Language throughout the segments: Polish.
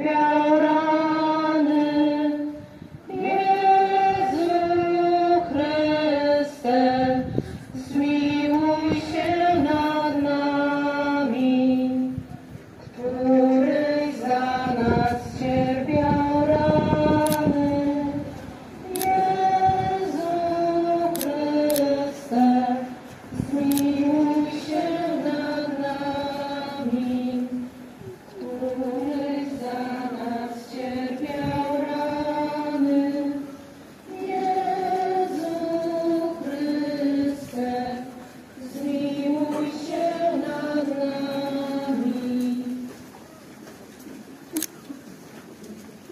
Yeah.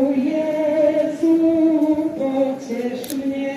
Jezu, pociesz mnie.